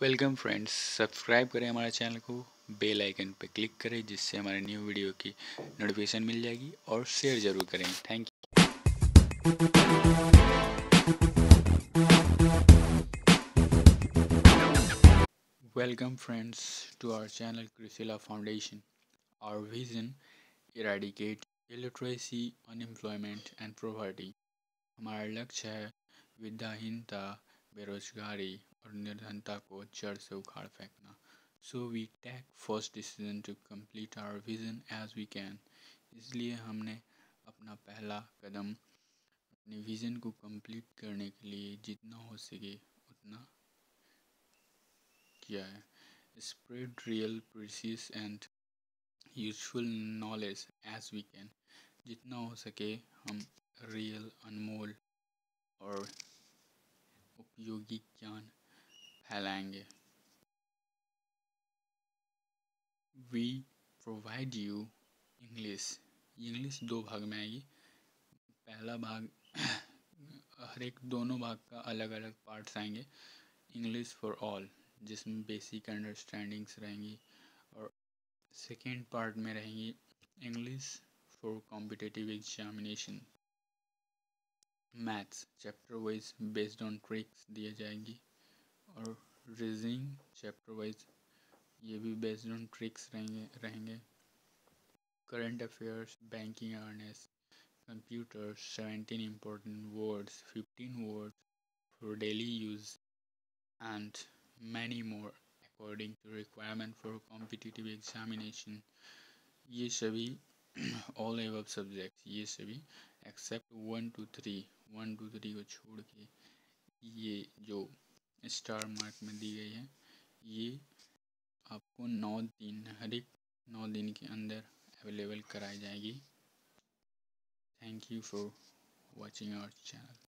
Welcome friends subscribe करें हमारे channel को। बेल आइकन पर क्लिक करें, जिससे हमारे न्यू वीडियो की नोटिफिकेशन मिल जाएगी और शेयर ज़रूर करें। Thank you welcome friends to our channel क्रिसिला foundation our vision eradicate illiteracy unemployment and poverty हमारा लक्ष्य है विद्याहीनता, बेरोजगारी और निर्धनता को जड़ से उखाड़ फेंकना। So we take first decision to complete our vision as we can इसलिए हमने अपना पहला कदम अपने विज़न को कंप्लीट करने के लिए जितना हो सके उतना किया है। Spread real precious and useful knowledge as we can जितना हो सके हम रियल अनमोल और उपयोगी ज्ञान फैलाएँगे we provide you English English दो भाग में आएगी। पहला भाग, हर एक दोनों भाग का अलग अलग पार्ट्स आएँगे। इंग्लिश फॉर ऑल जिसमें बेसिक अंडरस्टैंडिंग्स रहेंगी। और सेकेंड पार्ट में रहेंगी English for competitive examination maths chapter wise based on tricks दिए जाएँगी। और रीजनिंग चैप्टर वाइज ये भी बेस्ड ऑन ट्रिक्स रहेंगे रहेंगे। Current affairs banking awareness computer seventeen important words fifteen words for daily use, and many more according to requirement for competitive examination. ये सभी all एव सब्जेक्ट्स ये सभी except one two three one two three को छोड़ के ये जो स्टार मार्क में दी गई है। ये आपको नौ दिन, हर एक नौ दिन के अंदर अवेलेबल कराई जाएगी। Thank you for watching our channel